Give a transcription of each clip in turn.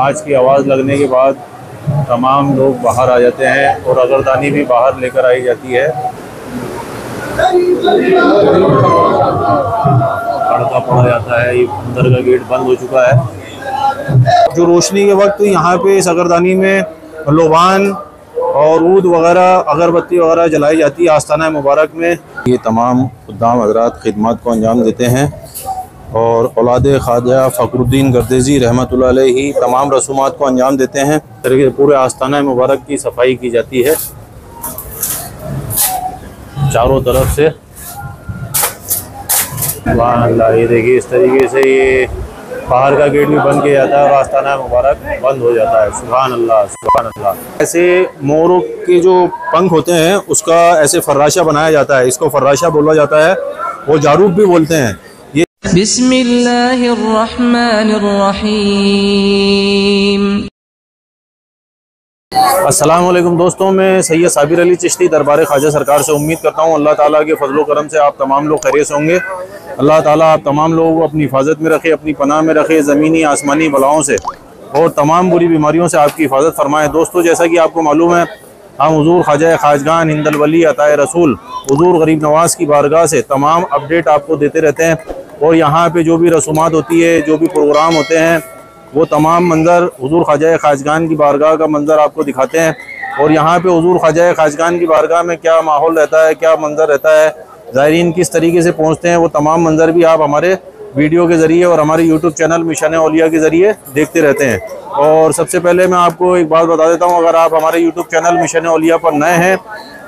आज की आवाज़ लगने के बाद तमाम लोग बाहर आ जाते हैं और अगरदानी भी बाहर लेकर आई जाती है। तड़का पड़ा जाता है, ये अंदर का गेट बंद हो चुका है। जो रोशनी के वक्त यहाँ पे इस अगरदानी में लोबान और ऊद वगैरह, अगरबत्ती वगैरह जलाई जाती है आस्थाना मुबारक में। ये तमाम खुदाम हजरात खिदमत को अंजाम देते हैं। और औलाद ख्वाजा फ़खरुद्दीन गर्देजी रहमत ही तमाम रसूमात को अंजाम देते हैं। तरीके पूरे आस्थाना मुबारक की सफ़ाई की जाती है। चारों तरफ़ से। ये देखिए इस तरीके से ये बाहर का गेट भी बंद किया जाता है और आस्थाना मुबारक बंद हो जाता है। सुबहान अल्लाह सुबहान अल्लाह ऐसे मोरों के जो पंख होते हैं, उसका ऐसे फर्राशा बनाया जाता है। इसको फर्राशा बोला जाता है। वो जारूब भी बोलते हैं। ये अस्सलाम वालेकुम दोस्तों, मैं सैयद साबिर अली चिश्ती, दरबार ख्वाजा सरकार से उम्मीद करता हूँ, अल्लाह ताला के फजल करम से आप तमाम लोग खैरियत होंगे। अल्लाह ताला आप तमाम लोगों को अपनी हिफाजत में रखे, अपनी पनाह में रखे, ज़मीनी, आसमानी बलाओं से और तमाम बुरी बीमारियों से आपकी हिफाजत फरमाए। दोस्तों, जैसा कि आपको मालूम है, हम हजूर ख्वाजा खाजगान, हिंदल वली अताए रसूल, हजूर गरीब नवाज़ की बारगाह से तमाम अपडेट आपको देते रहते हैं। और यहाँ पे जो भी रसूमात होती है, जो भी प्रोग्राम होते हैं, वो तमाम मंज़र हजूर ख्वाजा खाजगान की बारगाह का मंज़र आपको दिखाते हैं। और यहाँ पे हजूर ख्वाजा खाजगान की बारगाह में क्या माहौल रहता है, क्या मंज़र रहता है, ज़ायरीन किस तरीके से पहुँचते हैं, वो तमाम मंजर भी आप हमारे वीडियो के ज़रिए और हमारे यूट्यूब चैनल मिशन ओलिया के ज़रिए देखते रहते हैं। और सबसे पहले मैं आपको एक बात बता देता हूँ, अगर आप हमारे यूट्यूब चैनल मिशन ओलिया पर नए हैं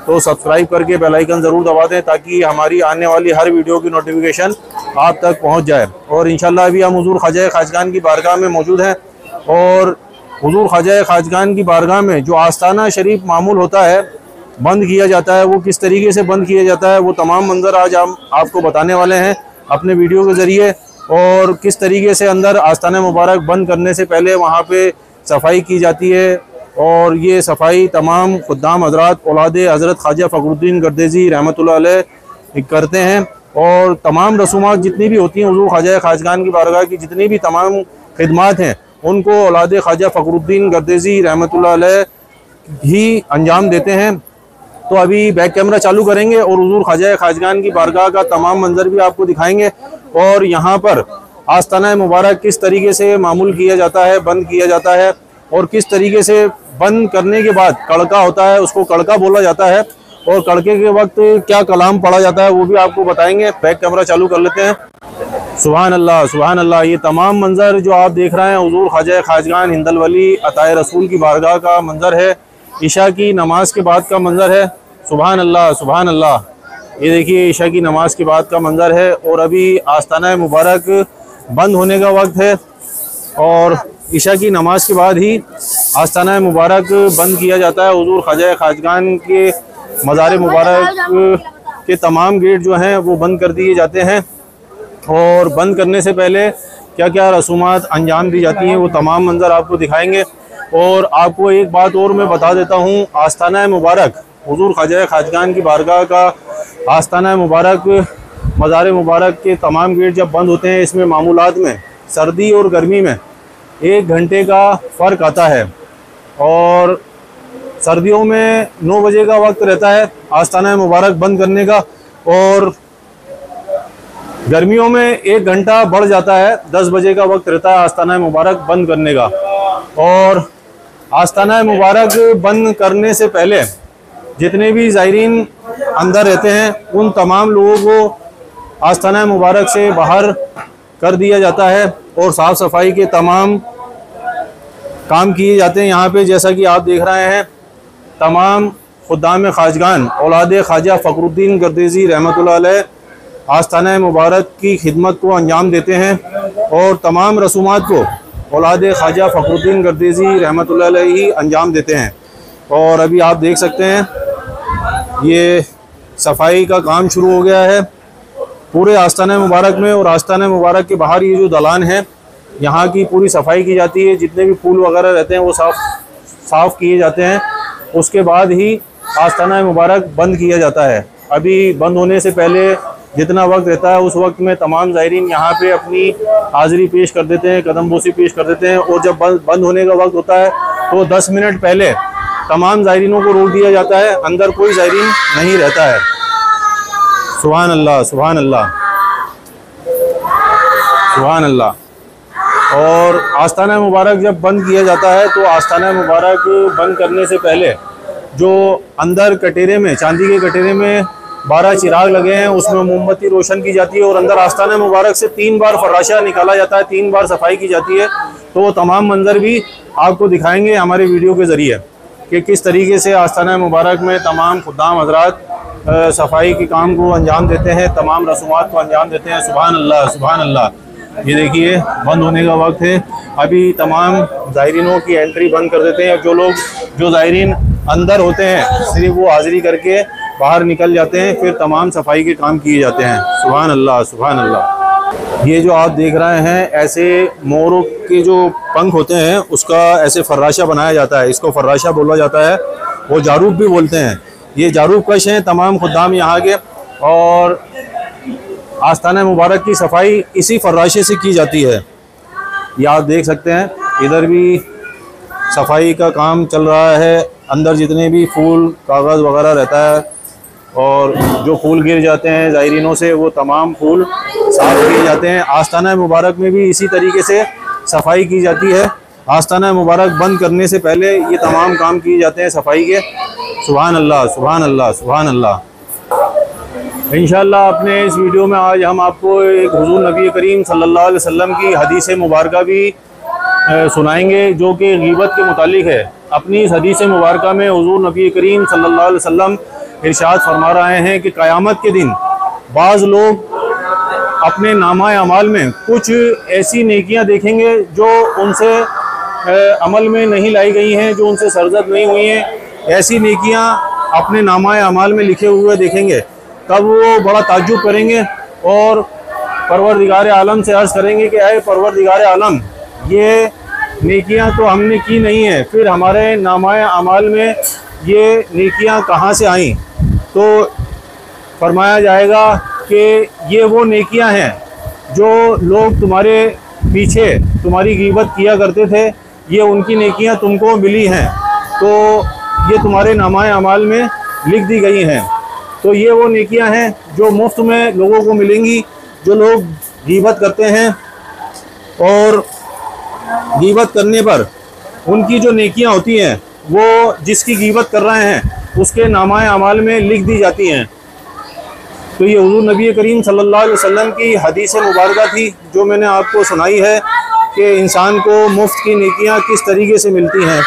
तो सब्सक्राइब करके बेल आइकन ज़रूर दबा दें ताकि हमारी आने वाली हर वीडियो की नोटिफिकेशन आप तक पहुँच जाए। और इन अभी हम हजूर ख्वाजा खाजगान की बारगाह में मौजूद हैं और हजूर ख्वाजा खाजगान की बारगाह में जो आस्थाना शरीफ मामूल होता है, बंद किया जाता है, वो किस तरीके से बंद किया जाता है, वो तमाम मंजर आज हम आपको बताने वाले हैं अपने वीडियो के ज़रिए और किस तरीके से अंदर आस्थाना मुबारक बंद करने से पहले वहाँ पे सफ़ाई की जाती है और ये सफ़ाई तमाम खुदाम हजरात औलाद हज़रत ख्वाजा फ़खरुद्दीन गर्देजी रहमत करते हैं। और तमाम रसूमात जितनी भी होती हैं हजू ख्वाजा खाजगान की बारगाह की जितनी भी तमाम खदमात हैं, उनको औलाद ख्वाजा फ़खरुद्दीन गर्देजी रहमत ही अंजाम देते हैं। तो अभी बैक कैमरा चालू करेंगे और हजूर ख्वाजा खाजगान की बारगाह का तमाम मंजर भी आपको दिखाएँगे। और यहाँ पर आस्थाना मुबारक किस तरीके से मामूल किया जाता है, बंद किया जाता है, और किस तरीके से बंद करने के बाद कड़का होता है, उसको कड़का बोला जाता है और कड़के के वक्त क्या कलाम पढ़ा जाता है वो भी आपको बताएँगे। बैक कैमरा चालू कर लेते हैं। सुबहान अल्लाह सुबहान अल्लाह ये तमाम मंजर जो आप देख रहे हैं, हजूर ख्वाजा खाजगान, हिंदल वली रसूल की बारगाह का मंजर है। ईशा की नमाज़ के बाद का मंज़र है। सुबहान अल्लाह सुबहान अल्लाह ये देखिए, ईशा की नमाज़ के बाद का मंज़र है और अभी आस्थाना मुबारक बंद होने का वक्त है और ईशा की नमाज़ के बाद ही आस्थाना मुबारक बंद किया जाता है। हजूर ख्वाजा खाजगान के मज़ार मुबारक के तमाम गेट जो हैं, वो बंद कर दिए जाते हैं। और बंद करने से पहले क्या क्या रसूमात, अंजाम दी जाती हैं, वो तमाम मंज़र आपको दिखाएँगे। और आपको एक बात और मैं बता देता हूँ, आस्थाना मुबारक, हजूर ख्वाजा खाजगान की बारगाह का आस्थाना मुबारक मज़ार मुबारक के तमाम गेट जब बंद होते हैं, इसमें मामूलत में, सर्दी और गर्मी में एक घंटे का फ़र्क आता है। और सर्दियों में नौ बजे का वक्त रहता है आस्थाना मुबारक बंद करने का और गर्मियों में एक घंटा बढ़ जाता है, दस बजे का वक्त रहता है आस्थाना मुबारक बंद करने का। और आस्थाना मुबारक बंद करने से पहले जितने भी ज़ायरीन अंदर रहते हैं, उन तमाम लोगों को आस्थाना मुबारक से बाहर कर दिया जाता है और साफ़ सफ़ाई के तमाम काम किए जाते हैं यहाँ पे, जैसा कि आप देख रहे हैं, तमाम खुदाम खाजगान, औलाद ख्वाजा फ़खरुद्दीन गर्देजी रहमत आस्थाना मुबारक की खिदमत को अंजाम देते हैं और तमाम रसूमात को औलाद ख्वाजा फ़खरुद्दीन गर्देजी रहमत ही अंजाम देते हैं। और अभी आप देख सकते हैं, ये सफ़ाई का काम शुरू हो गया है। पूरे आस्थाना मुबारक में और आस्थाना मुबारक के बाहर ये जो दलान है यहाँ की पूरी सफ़ाई की जाती है, जितने भी फूल वगैरह रहते हैं वो साफ़, साफ़ किए जाते हैं। उसके बाद ही आस्थाना मुबारक बंद किया जाता है। अभी बंद होने से पहले जितना वक्त रहता है, उस वक्त में तमाम ज़ायरीन यहाँ पे अपनी हाज़िरी पेश कर देते हैं, कदम बोसी पेश कर देते हैं। और जब बंद होने का वक्त होता है तो 10 मिनट पहले तमाम ज़ायरीनों को रोक दिया जाता है। अंदर कोई ज़ायरीन नहीं रहता है। सुबहान अल्लाह सुबहान अल्लाह। सुबहान अल्लाह। और आस्थाना मुबारक जब बंद किया जाता है तो आस्थाना मुबारक बंद करने से पहले जो अंदर कटेरे में, चांदी के कटेरे में बारह चिराग लगे हैं, उसमें मोमबत्ती रोशन की जाती है और अंदर आस्थाना मुबारक से तीन बार फराशा निकाला जाता है, तीन बार सफ़ाई की जाती है। तो वो तमाम मंजर भी आपको दिखाएँगे हमारे वीडियो के ज़रिए कि किस तरीके से आस्थाना मुबारक में तमाम खुदाम हजरात सफ़ाई के काम को अंजाम देते हैं, तमाम रसूमात को अंजाम देते हैं। सुबह अल्लाह सुबह अल्लाह। ये देखिए, बंद होने का वक्त है। अभी तमाम ज़ायरीनों की एंट्री बंद कर देते हैं। जो लोग, जो ज़ायरीन अंदर होते हैं, सिर्फ़ वो हाज़िरी करके बाहर निकल जाते हैं, फिर तमाम सफ़ाई के काम किए जाते हैं। सुबह अल्लाह सुबह अल्लाह ये जो आप देख रहे हैं, ऐसे मोरों के जो पंख होते हैं, उसका ऐसे फर्राशा बनाया जाता है। इसको फर्राशा बोला जाता है। वो जारूब भी बोलते हैं। ये जारूब कश हैं, तमाम खुदाम यहाँ के। और आस्थाना मुबारक की सफ़ाई इसी फर्राशे से की जाती है। ये आप देख सकते हैं, इधर भी सफ़ाई का काम चल रहा है। अंदर जितने भी फूल, कागज़ वगैरह रहता है और जो फूल गिर जाते हैं ज़ायरीनों से, वो तमाम फूल साफ़ किए जाते हैं। आस्थाना मुबारक में भी इसी तरीके से सफ़ाई की जाती है। आस्थाना मुबारक बंद करने से पहले ये तमाम काम किए जाते हैं सफ़ाई के। सुबहान अल्लाह सुबहान अल्लाह सुबहान अल्लाह। इन अपने इस वीडियो में आज हम आपको एक हजूर नबी करीम सल्लल्लाहु अलैहि वसल्लम की हदीस मुबारक भी सुनाएँगे, जो कि गीबत के मुतालिक है। अपनी इस हदीस मुबारक में हजूर नबी करीम सल्लल्लाहु अलैहि वसल्लम इरशाद फरमा रहे हैं कि क़यामत के दिन बाज़ लोग अपने नामा अमाल में कुछ ऐसी नेकियाँ देखेंगे जो उनसे अमल में नहीं लाई गई हैं, जो उनसे सरजद नहीं हुई हैं। ऐसी नेकियाँ अपने नामा अमाल में लिखे हुए देखेंगे। तब वो बड़ा ताजुब करेंगे और परवर दिगार आलम से अर्ज़ करेंगे कि अरे परवर आलम, ये नेकियाँ तो हमने की नहीं है, फिर हमारे नामा अमाल में ये नेकियाँ कहाँ से आईं? तो फरमाया जाएगा कि ये वो नेकियाँ हैं जो लोग तुम्हारे पीछे तुम्हारी गिबत किया करते थे, ये उनकी नेकियाँ तुमको मिली हैं तो ये तुम्हारे नामाए अमाल में लिख दी गई हैं। तो ये वो नेकियाँ हैं जो मुफ़्त में लोगों को मिलेंगी, जो लोग गिबत करते हैं। और गिबत करने पर उनकी जो नेकियाँ होती हैं, वो जिसकी गिबत कर रहे हैं, उसके नामा अमाल में लिख दी जाती हैं। तो ये हजूर नबी करीम सल्लल्लाहु अलैहि वसल्लम की हदीस मुबारक थी, जो मैंने आपको सुनाई है कि इंसान को मुफ़्त की नेकियाँ किस तरीके से मिलती हैं।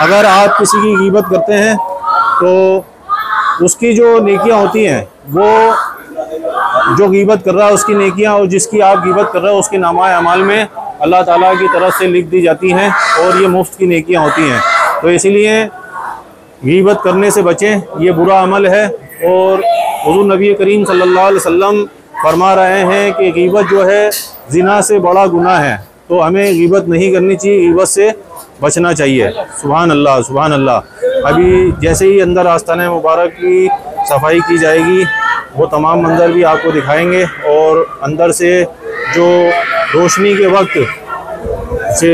अगर आप किसी की गिबत करते हैं तो उसकी जो नेकियाँ होती हैं, वो जो गिबत कर रहा है उसकी नेकियाँ और जिसकी आप गिबत कर रहे हो, उसके नामा अमाल में अल्लाह ताला की तरफ़ से लिख दी जाती हैं और ये मुफ़्त की नेकियाँ होती हैं। तो इसीलिए गीबत करने से बचें, ये बुरा अमल है और हजू नबी करीम अलैहि वसल्लम फरमा रहे हैं कि गीबत जो है, जिना से बड़ा गुना है। तो हमें गीबत नहीं करनी चाहिए, गीबत से बचना चाहिए। सुबहान अल्लाह सुबहान अल्लाह अभी जैसे ही अंदर आस्थान मुबारक की सफ़ाई की जाएगी, वो तमाम मंजर भी आपको दिखाएँगे और अंदर से जो रोशनी के वक्त से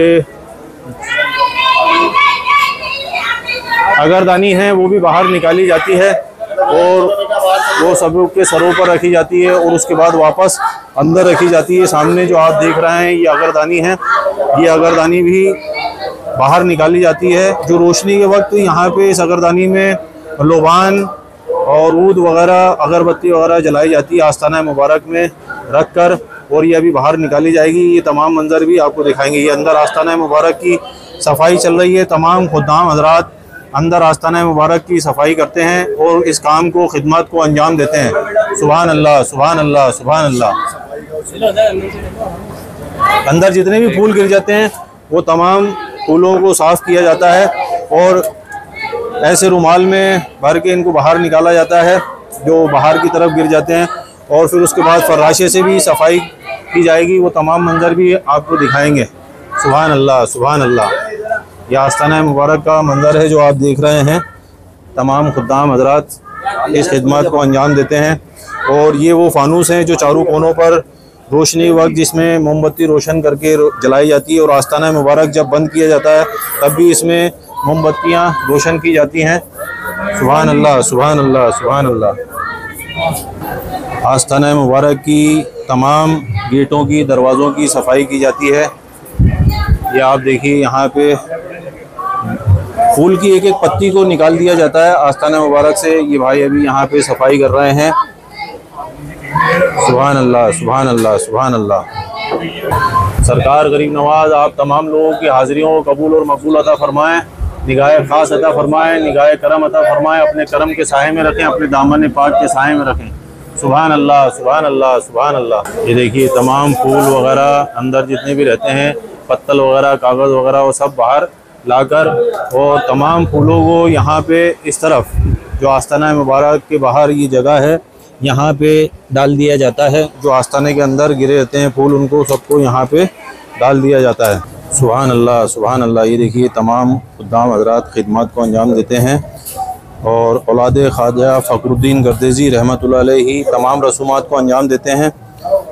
अगरदानी है, वो भी बाहर निकाली जाती है और वो सब के सरों पर रखी जाती है और उसके बाद वापस अंदर रखी जाती है। सामने जो आप देख रहे हैं, ये अगरदानी है। ये अगरदानी भी बाहर निकाली जाती है। जो रोशनी के वक्त यहाँ पे इस अगरदानी में लोबान और ऊद वगैरह, अगरबत्ती वगैरह जलाई जाती है आस्थाना मुबारक में रख कर और ये अभी बाहर निकाली जाएगी। ये तमाम मंजर भी आपको दिखाएँगे। ये अंदर आस्थाना मुबारक की सफ़ाई चल रही है। तमाम खुदाम हजरात अंदर आस्थाना मुबारक की सफ़ाई करते हैं और इस काम को, खिदमत को अंजाम देते हैं। सुबहान अल्लाह सुबहान अल्लाह सुबहान अल्लाह अंदर जितने भी फूल गिर जाते हैं, वो तमाम फूलों को साफ़ किया जाता है और ऐसे रुमाल में भर के इनको बाहर निकाला जाता है, जो बाहर की तरफ़ गिर जाते हैं। और फिर उसके बाद फर्राशे से भी सफ़ाई की जाएगी, वो तमाम मंजर भी आपको दिखाएँगे। सुबहान अल्लाह सुबहान अल्लाह यह आस्थाना मुबारक का मंजर है जो आप देख रहे हैं। तमाम खुदाम हजरात इस खिदमत को अंजाम देते हैं। और ये वो फानूस हैं जो चारों कोनों पर रोशनी वक्त जिसमें मोमबत्ती रोशन करके जलाई जाती है और आस्थाना मुबारक जब बंद किया जाता है, तब भी इसमें मोमबत्तियाँ रोशन की जाती हैं। सुबहान अल्लाह सुबहान अल्लाह सुबहान अल्लाह आस्थाना मुबारक की तमाम गेटों की, दरवाज़ों की सफ़ाई की जाती है। ये आप देखिए, यहाँ पे फूल की एक एक पत्ती को निकाल दिया जाता है आस्थाना मुबारक से। ये भाई अभी यहाँ पे सफ़ाई कर रहे हैं। सुबहान अल्लाह सुबहान अल्लाह सुबहान अल्लाह सरकार गरीब नवाज़, आप तमाम लोगों की हाजिरियों को कबूल और मकबूल अता फरमाएँ, निगाह ख़ास अता फरमाएँ, निगाह करम अता फरमाएँ, अपने करम के साय में रखें, अपने दामन पाक के साय में रखें। सुबहान अल्लाह सुबहान अल्लाह सुबहान अल्लाह ये देखिए, तमाम फूल वगैरह अंदर जितने भी रहते हैं, पत्तल वगैरह, कागज़ वगैरह, वो सब बाहर लाकर और तमाम फूलों को यहाँ पे इस तरफ़, जो आस्थाना मुबारक के बाहर ये जगह है यहाँ पे डाल दिया जाता है। जो आस्थाने के अंदर गिरे रहते हैं, फूल, उनको सबको यहाँ पे डाल दिया जाता है। सुबहान अल्लाह सुबहान अल्लाह ये देखिए, तमाम खुदाम हजरात खिदमत को अंजाम देते हैं। और औलाद ख्वाजा फ़खरुद्दीन गर्देजी रहमत ही तमाम रसूमात को अंजाम देते हैं।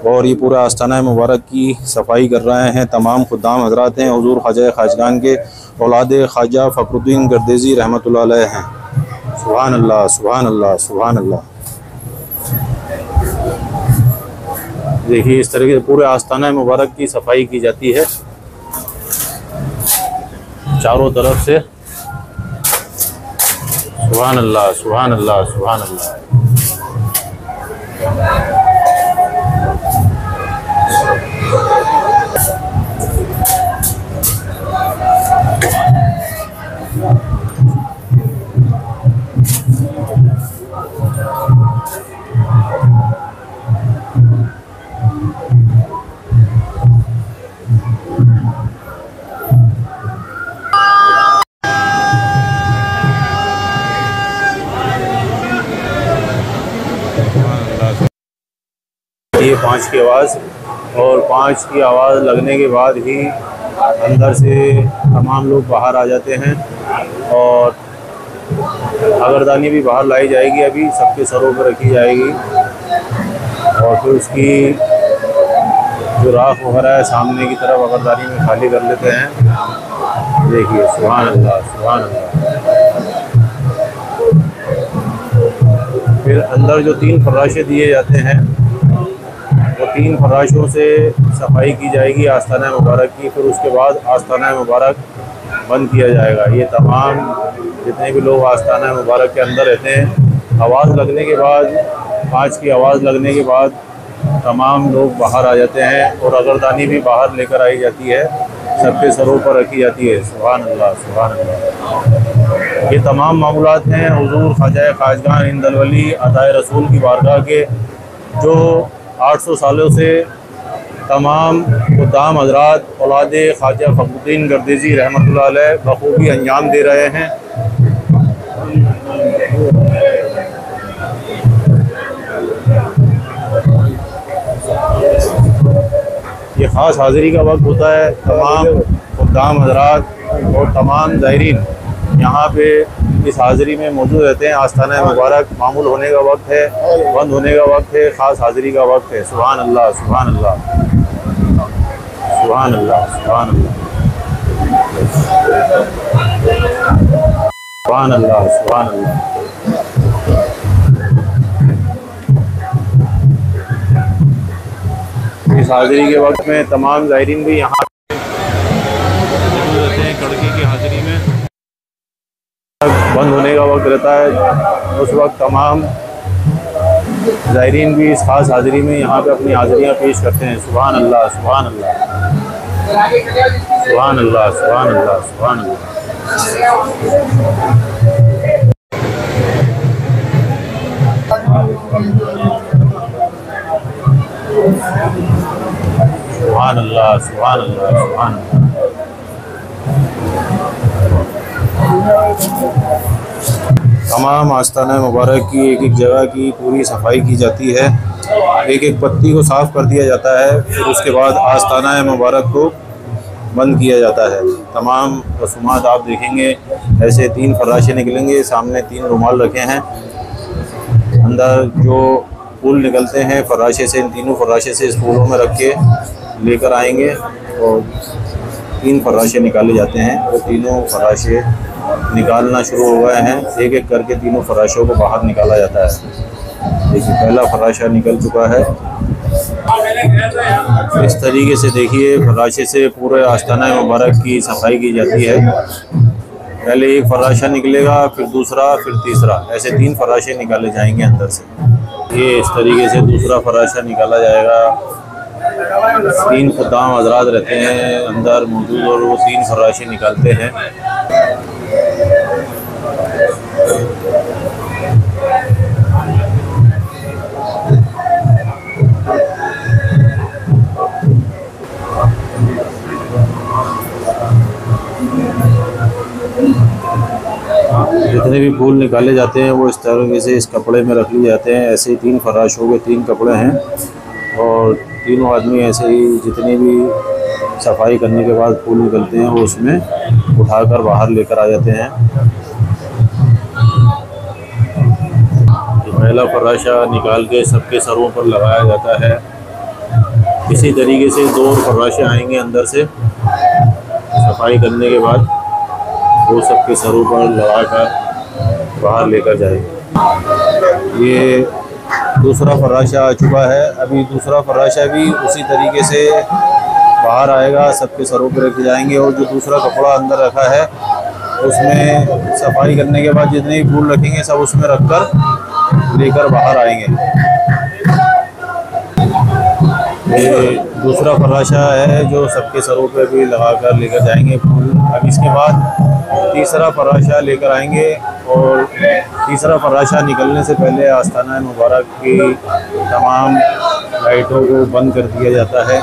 और ये पूरा आस्थाना मुबारक की सफ़ाई कर रहे हैं। तमाम खुदाम हजरात हैं, हजूर ख्वाजा खाजगान के औलाद ख्वाजा फ़खरुद्दीन गर्देजी रहमत हैं। सुबहान अल्लाह सुबहान अल्लाह सुबहान अल्लाह देखिए, इस तरह के पूरे आस्थाना मुबारक की सफ़ाई की जाती है। चारों तरफ़ से। सुबह अल्लाह सुबहान अल्लाह सुबहान अल्लाह। पाँच की आवाज़ और पाँच की आवाज़ लगने के बाद ही अंदर से तमाम लोग बाहर आ जाते हैं और अगरदानी भी बाहर लाई जाएगी अभी, सबके सरों पर रखी जाएगी और फिर उसकी जो राख वगैरह है, सामने की तरफ़ अगरदानी में खाली कर लेते हैं। देखिए सुबहान अल्लाह सुबहान अल्लाह फिर अंदर जो तीन फराशे दिए जाते हैं तीन फराशों से सफ़ाई की जाएगी, आस्थाना मुबारक की, फिर उसके बाद आस्थाना मुबारक बंद किया जाएगा। ये तमाम जितने भी लोग आस्थाना मुबारक के अंदर रहते हैं, आवाज़ लगने के बाद पाँच की आवाज़ लगने के बाद तमाम लोग बाहर आ जाते हैं और अगरदानी भी बाहर लेकर आई जाती है सबके सरों पर रखी जाती है। सुबहान अल्लाह सुबहान अल्लाह ये तमाम मामूलत हैं, हजूर ख्वाजा खाजगान इंदलवली अदाय रसूल की बारगाह के, जो 800 सालों से तमाम खुदाम हजरात, औलाद ख्वाजा फ़खरुद्दीन गर्देजी रहमत बखूबी अंजाम दे रहे हैं। ये ख़ास हाज़िरी का वक्त होता है तमाम खुदाम हजरात और तमाम ज़ायरीन यहाँ पे इस हाज़िरी में मौजूद रहते हैं। आस्थाना मुबारक मामूल होने का वक्त है, बंद होने का वक्त है, ख़ास हाज़िरी का वक्त है। सुबहान अल्लाह सुबहान अल्लाह अल्लाह अल्लाह अल्लाह अल्लाह इस हाज़िरी के वक्त में तमाम ज़ायरीन भी यहाँ बंद होने का वक्त रहता है। उस वक्त तमाम ज़ायरीन भी इस खास हाज़िरी में यहाँ पे अपनी हाज़िरियाँ पेश करते हैं। सुबहान अल्लाह सुबहान अल्लाह सुबहान अल्लाह सुबहान अल्लाह सुबहान अल्लाह सुबहान अल्लाह सुबहान अल्लाह सुबहान अल्लाह तमाम आस्थाना मुबारक की, एक एक जगह की, पूरी सफ़ाई की जाती है। एक एक पत्ती को साफ़ कर दिया जाता है, फिर उसके बाद आस्थाना मुबारक को बंद किया जाता है। तमाम रसूमात आप देखेंगे, ऐसे तीन फराशे निकलेंगे, सामने तीन रुमाल रखे हैं। अंदर जो फूल निकलते हैं फराशे से इन तीनों फराशे से इस फूलों में रख के लेकर आएँगे और तीन फराशे निकाले जाते हैं। वो तीनों फराशे निकालना शुरू हो गए हैं। एक एक करके तीनों फराशों को बाहर निकाला जाता है। देखिए, पहला फराशा निकल चुका है। इस तरीके से देखिए, फराशे से पूरे आस्थाना मुबारक की सफ़ाई की जाती है। पहले एक फराशा निकलेगा, फिर दूसरा, फिर तीसरा। ऐसे तीन फराशे निकाले जाएँगे अंदर से। ये इस तरीके से दूसरा फराशा निकाला जाएगा। तीन खुदाम हजरात रहते हैं, अंदर मौजूद और वो तीन फराशे निकालते हैं। जितने भी फूल निकाले जाते हैं, वो इस तरीके से इस कपड़े में रख लिए जाते हैं। ऐसे ही तीन फराशों के तीन कपड़े हैं और तीनों आदमी ऐसे ही जितनी भी सफ़ाई करने के बाद फूल निकलते हैं, वो उसमें उठाकर बाहर लेकर आ जाते हैं। पहला फराशा निकाल के सबके सरों पर लगाया जाता है। इसी तरीके से दो फराशे आएँगे अंदर से। सफ़ाई करने के बाद वो सबके सरों पर लगाकर बाहर लेकर जाएँगे। ये दूसरा फराशा आ चुका है। अभी दूसरा फराशा भी उसी तरीके से बाहर आएगा, सबके सरों पर रखे जाएँगे और जो दूसरा कपड़ा अंदर रखा है, उसमें सफ़ाई करने के बाद जितने भी फूल रखेंगे, सब उसमें रखकर लेकर बाहर आएँगे। ये दूसरा फराशा है जो सबके सरों पर भी लगा कर लेकर जाएँगे फूल। अब इसके बाद तीसरा फराशा लेकर आएँगे और तीसरा फराशा निकलने से पहले आस्थाना मुबारक की तमाम लाइटों को बंद कर दिया जाता है।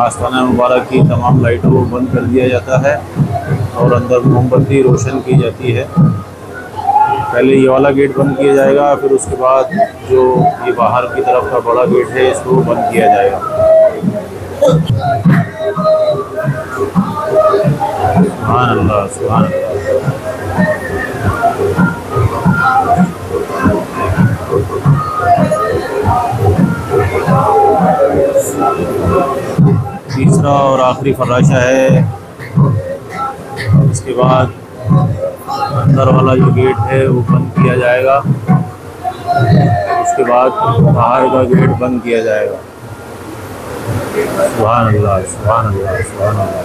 आस्थाना मुबारक की तमाम लाइटों को बंद कर दिया जाता है और अंदर मोमबत्ती रोशन की जाती है। पहले ये वाला गेट बंद किया जाएगा, फिर उसके बाद जो ये बाहर की तरफ़ का बड़ा गेट है, इसको बंद किया जाएगा। अल्लाह तीसरा और आखिरी फराशा है, इसके बाद अंदर वाला जो गेट है वो बंद किया जाएगा। उसके बाद बाहर का गेट बंद किया जाएगा। सुभान अल्लाह सुभान अल्लाह सुभान अल्लाह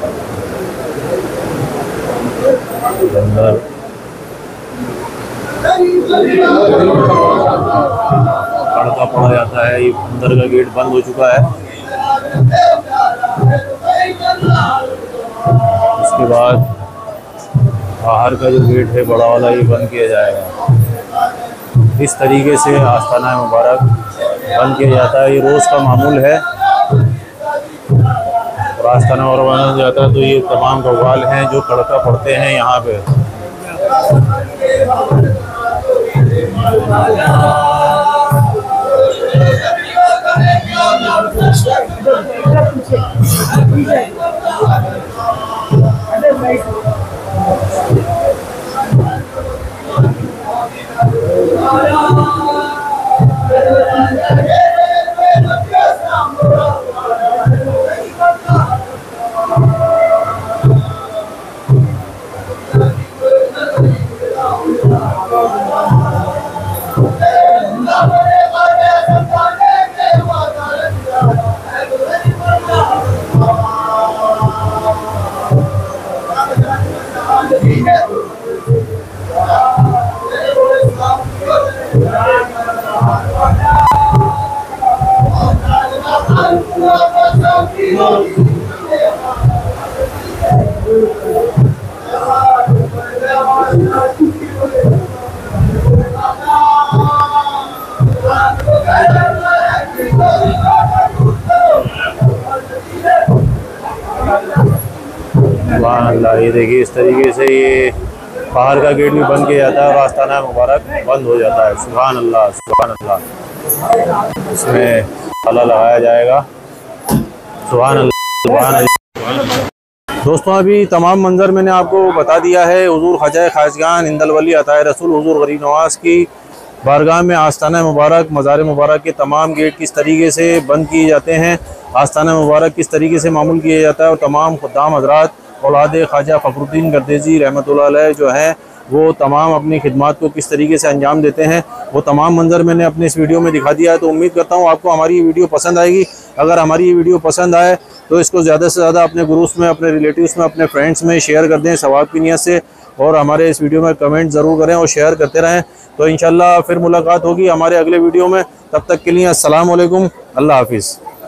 अंदर पड़ता पड़ा जाता है, ये अंदर का गेट बंद हो चुका है। उसके बाद बाहर का जो गेट है, बड़ा वाला ये बंद किया जाएगा। इस तरीके से आस्थाना मुबारक बंद किया जाता है। ये रोज़ का मामूल है। और आस्थाना और बंद जाता है तो ये तमाम कव्वाल हैं जो तड़का पड़ते हैं यहाँ पे। ये देखिए, इस तरीके से ये बाहर का गेट भी बंद किया जाता है और आस्थाना मुबारक बंद हो जाता है। सुभान अल्लाह सुभान अल्लाह। इसमें ताला लगाया जाएगा। दोस्तों, अभी तमाम मंजर मैंने आपको बता दिया है, हजूर खजा खाजगान इंदल वली रसूल, हजूर गरीब नवाज़ की बारगाह में आस्थाना मुबारक, मज़ार मुबारक के तमाम गेट किस तरीके से बंद किए जाते हैं, आस्थाना मुबारक किस तरीके से मामूल किया जाता है, और तमाम खुदाम हजरात औलाद ख्वाजा फ़खरुद्दीन गर्देजी रहमत जो है वो तमाम अपनी खिदमत को किस तरीके से अंजाम देते हैं, वो तमाम मंजर मैंने अपने इस वीडियो में दिखा दिया है तो उम्मीद करता हूँ आपको हमारी ये वीडियो पसंद आएगी। अगर हमारी ये वीडियो पसंद आए तो इसको ज़्यादा से ज़्यादा अपने ग्रुप्स में, अपने रिलेटिव्स में, अपने फ्रेंड्स में शेयर कर दें सवाब की नीयत से, और हमारे इस वीडियो में कमेंट ज़रूर करें और शेयर करते रहें। तो इन फिर मुलाकात होगी हमारे अगले वीडियो में। तब तक के लिए असल अल्लाह हाफिज़।